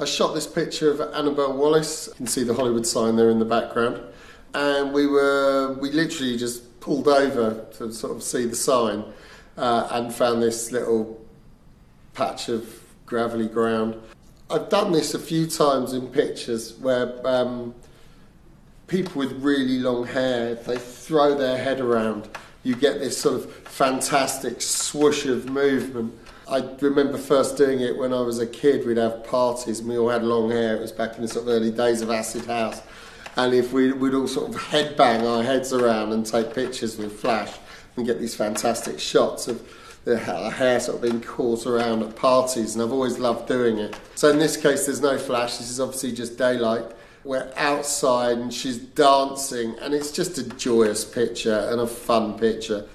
I shot this picture of Annabelle Wallis. You can see the Hollywood sign there in the background. And we were, we literally just pulled over to sort of see the sign uh, and found this little patch of gravelly ground. I've done this a few times in pictures where um, people with really long hair, they throw their head around, you get this sort of fantastic swoosh of movement. I remember first doing it when I was a kid. We'd have parties and we all had long hair. It was back in the sort of early days of Acid House. And if we, we'd all sort of headbang our heads around and take pictures with flash and get these fantastic shots of the hair sort of being caught around at parties. And I've always loved doing it. So in this case, there's no flash. This is obviously just daylight. We're outside and she's dancing, and it's just a joyous picture and a fun picture.